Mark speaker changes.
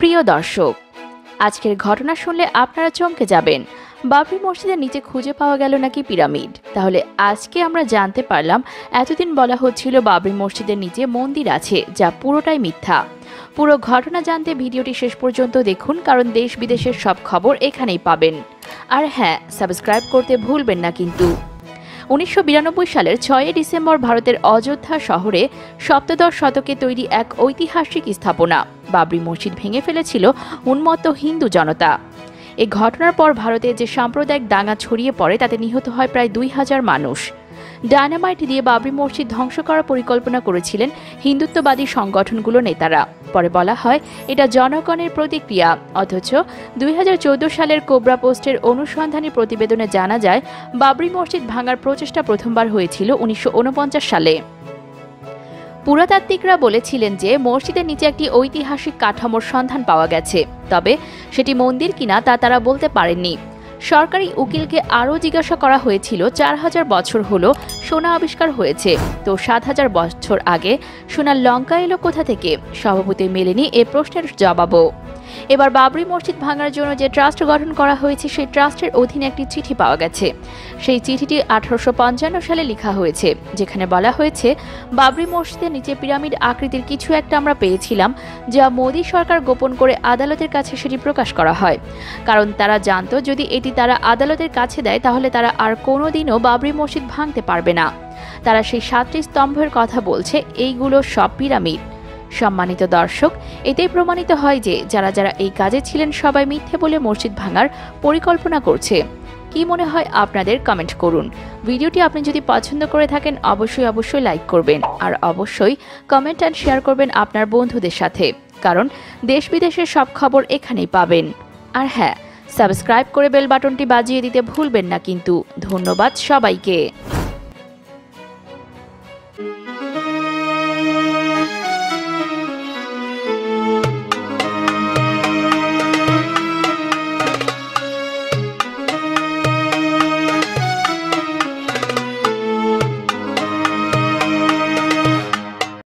Speaker 1: প্রিয় দর্শক, আজকের ঘটনা শুনলে আপনারা চমকে যাবেন। বাবরি মসজিদের নিচে খুঁজে পাওয়া গেল নাকি পিরামিড? তাহলে আজকে আমরা জানতে পারলাম, এতদিন বলা হচ্ছিল বাবরি মসজিদের নিচে মন্দির আছে, যা পুরোটাই মিথ্যা। পুরো ঘটনা জানতে ভিডিওটি শেষ পর্যন্ত দেখুন, কারণ দেশ বিদেশের সব খবর এখানেই পাবেন। আর হ্যাঁ সাবস্ক্রাইব করতে ভুলবেন না কিন্তু। উনিশশো বিরানব্বই সালের ছয়ই ডিসেম্বর ভারতের অযোধ্যা শহরে সপ্তদশ শতকে তৈরি এক ঐতিহাসিক স্থাপনা। বাবরি মসজিদ ভেঙে ফেলেছিল উন্মত্ত হিন্দু জনতা। এ ঘটনার পর ভারতে যে সাম্প্রদায়িক দাঙ্গা ছড়িয়ে পড়ে, তাতে নিহত হয় প্রায় দুই হাজার মানুষ। ডায়নামাইট দিয়ে বাবরি মসজিদ ধ্বংস করার পরিকল্পনা করেছিলেন হিন্দুত্ববাদী সংগঠনগুলো নেতারা। পরে বলা হয়, এটা জনগণের প্রতিক্রিয়া। অথচ দুই হাজার চৌদ্দ সালের কোবরা পোস্টের অনুসন্ধানী প্রতিবেদনে জানা যায়, বাবরি মসজিদ ভাঙার প্রচেষ্টা প্রথমবার হয়েছিল উনিশশো ঊনপঞ্চাশ সালে। পুরাতাত্ত্বিকরা বলেছিলেন যে মসজিদের নিচে একটি ঐতিহাসিক কাঠামোর সন্ধান পাওয়া গেছে, তবে সেটি মন্দির কিনা তা তারা বলতে পারেননি। সরকারি উকিলকে আরও জিজ্ঞাসা করা হয়েছিল, চার হাজার বছর হলো সোনা আবিষ্কার হয়েছে, তো সাত হাজার বছর আগে সোনার লঙ্কা এলো কোথা থেকে? সভাপতি মেলেনি এ প্রশ্নের জবাবও। এবার বাবরি মসজিদ ভাঙার জন্য যে ট্রাস্ট গঠন করা হয়েছে, সেই ট্রাস্টের অধীনে একটি চিঠি পাওয়া গেছে। সেই চিঠিটি আঠারোশো পঞ্চান্ন সালে লেখা হয়েছে, যেখানে বলা হয়েছে, বাবরি মসজিদের নিচে পিরামিড আকৃতির কিছু একটা আমরা পেয়েছিলাম, যা মোদী সরকার গোপন করে আদালতের কাছে সেটি প্রকাশ করা হয়। কারণ তারা জানতো, যদি এটি তারা আদালতের কাছে দেয়, তাহলে তারা আর কোনোদিনও বাবরি মসজিদ ভাঙতে পারবে না। তারা সেই সাতটি স্তম্ভের কথা বলছে, এইগুলো সব পিরামিড। সম্মানিত দর্শক, এতেই প্রমাণিত হয় যে যারা যারা এই কাজে ছিলেন সবাই মিথ্যে বলে মসজিদ ভাঙার পরিকল্পনা করছে। কি মনে হয় আপনাদের? কমেন্ট করুন। ভিডিওটি আপনি যদি পছন্দ করে থাকেন, অবশ্যই অবশ্যই লাইক করবেন আর অবশ্যই কমেন্ট অ্যান্ড শেয়ার করবেন আপনার বন্ধুদের সাথে, কারণ দেশ বিদেশের সব খবর এখানেই পাবেন। আর হ্যাঁ সাবস্ক্রাইব করে বেল বাটনটি বাজিয়ে দিতে ভুলবেন না কিন্তু। ধন্যবাদ সবাইকে।